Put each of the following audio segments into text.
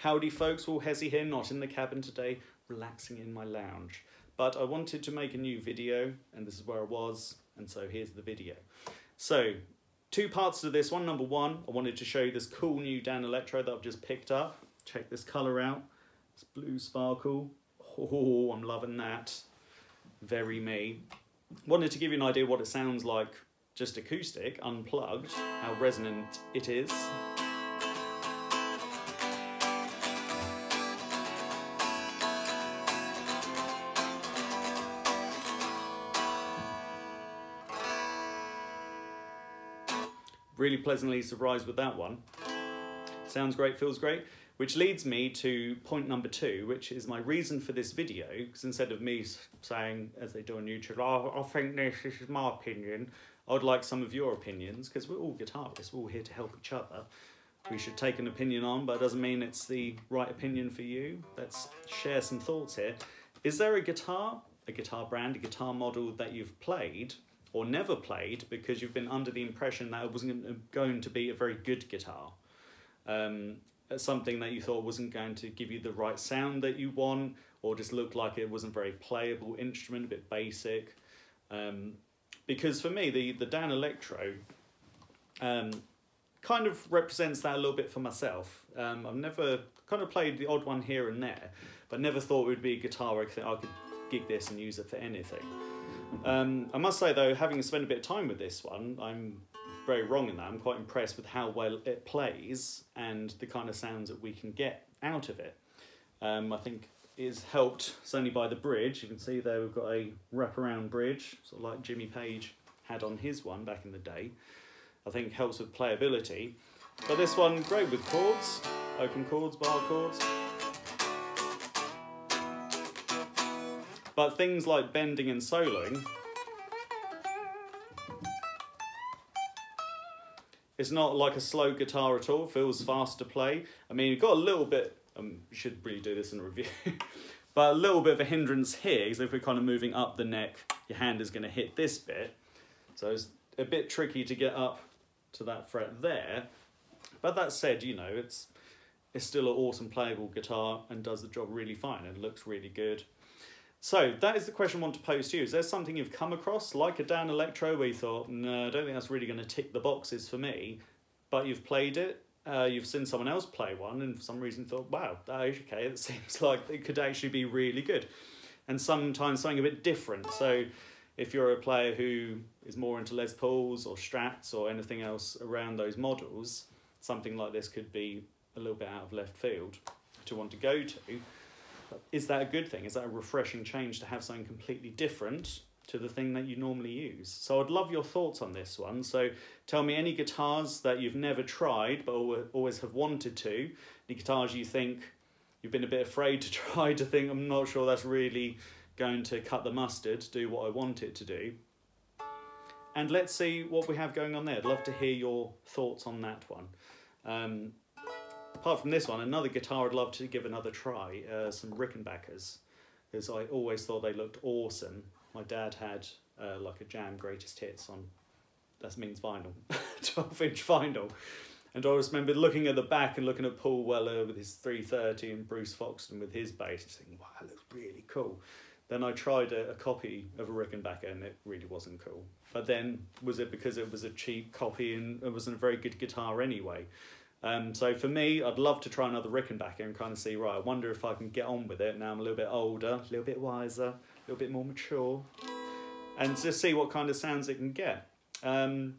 Howdy folks, Will Hessey here, not in the cabin today, relaxing in my lounge. But I wanted to make a new video, and this is where I was, and so here's the video. So, two parts to this one. Number one, I wanted to show you this cool new Danelectro that I've just picked up. Check this colour out. It's blue sparkle. Oh, I'm loving that. Very me. Wanted to give you an idea what it sounds like just acoustic, unplugged, how resonant it is. Really pleasantly surprised with that one. Sounds great, feels great. Which leads me to point number two, which is my reason for this video. Because instead of me saying, as they do on YouTube, oh, I think this, is my opinion, I would like some of your opinions, because we're all guitarists, we're all here to help each other. We should take an opinion on, but it doesn't mean it's the right opinion for you. Let's share some thoughts here. Is there a guitar, a guitar brand, a guitar model that you've played or never played because you've been under the impression that it wasn't going to be a very good guitar. Um, something that you thought wasn't going to give you the right sound that you want, or just looked like it wasn't very playable instrument, a bit basic. Um, because for me, the, the Danelectro um, kind of represents that a little bit for myself. Um, I've never kind of played the odd one here and there, but never thought it would be a guitar could, I could gig this and use it for anything. Um, I must say though, having spent a bit of time with this one, I'm very wrong in that. I'm quite impressed with how well it plays and the kind of sounds that we can get out of it. Um, I think is helped certainly by the bridge. You can see there we've got a wraparound bridge, sort of like Jimmy Page had on his one back in the day. I think helps with playability. But this one, great with chords, open chords, bar chords. But things like bending and soloing, it's not like a slow guitar at all, feels fast to play. I mean, you've got a little bit, um, should really do this in a review, but a little bit of a hindrance here, because if we're kind of moving up the neck, your hand is going to hit this bit. So it's a bit tricky to get up to that fret there. But that said, you know, it's it's still an awesome playable guitar and does the job really fine and looks really good. So that is the question I want to pose to you. Is there something you've come across, like a Danelectro, where you thought, no, I don't think that's really going to tick the boxes for me, but you've played it, uh, you've seen someone else play one, and for some reason thought, wow, okay, it seems like it could actually be really good. And sometimes something a bit different. So if you're a player who is more into Les Pauls or Strats or anything else around those models, something like this could be a little bit out of left field to want to go to is that a good thing? Is that a refreshing change to have something completely different to the thing that you normally use? So I'd love your thoughts on this one. So tell me any guitars that you've never tried but always have wanted to, any guitars you think you've been a bit afraid to try to think, I'm not sure that's really going to cut the mustard, do what I want it to do. And let's see what we have going on there. I'd love to hear your thoughts on that one. Um, apart from this one, another guitar I'd love to give another try, uh, some Rickenbackers, because I always thought they looked awesome. My dad had uh, like a Jam Greatest Hits on, that means vinyl, 12 inch vinyl. And I always remember looking at the back and looking at Paul Weller with his 330 and Bruce Foxton with his bass, thinking, wow, that looks really cool. Then I tried a, a, copy of a Rickenbacker and it really wasn't cool. But then, was it because it was a cheap copy and it wasn't a very good guitar anyway? Um, so for me, I'd love to try another Rickenbacker and kind of see, right, I wonder if I can get on with it. Now I'm a little bit older, a little bit wiser, a little bit more mature, and just see what kind of sounds it can get. Um,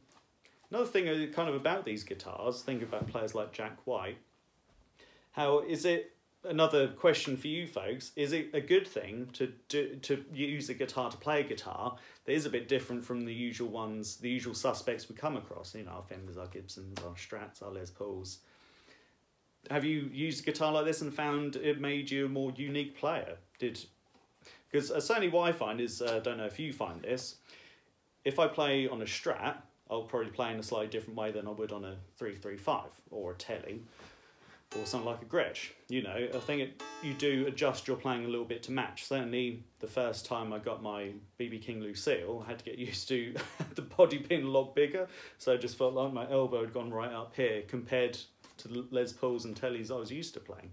another thing kind of about these guitars, think about players like Jack White, how is it another question for you folks. Is it a good thing to do, to use a guitar to play a guitar that is a bit different from the usual ones the usual suspects we come across? You know our fenders our gibsons our strats our les pauls. Have you used a guitar like this and found it made you a more unique player? Did because certainly what i find is i uh, don't know if you find this. If i play on a strat i'll probably play in a slightly different way than i would on a 335 or a telly or something like a Gretsch. You know, I think you do adjust your playing a little bit to match. Certainly, the first time I got my BB King Lucille, I had to get used to the body being a lot bigger, so I just felt like my elbow had gone right up here compared to Les Pauls and Tellys I was used to playing.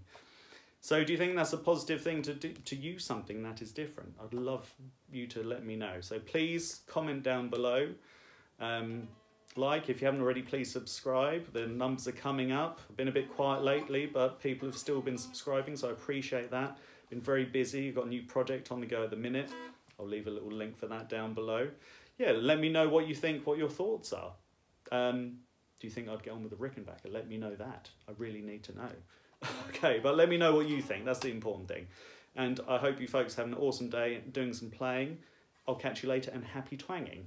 So do you think that's a positive thing to do, to use something that is different? I'd love you to let me know. So please comment down below. Um, like. If you haven't already please subscribe. The numbers are coming up. I've been a bit quiet lately but people have still been subscribing so i appreciate that. Been very busy. Got a new project on the go at the minute. I'll leave a little link for that down below. Yeah let me know what you think what your thoughts are. Um, do you think i'd get on with the rickenbacker? Let me know that. I really need to know. Okay but let me know what you think. That's the important thing. And i hope you folks have an awesome day doing some playing. I'll catch you later and happy twanging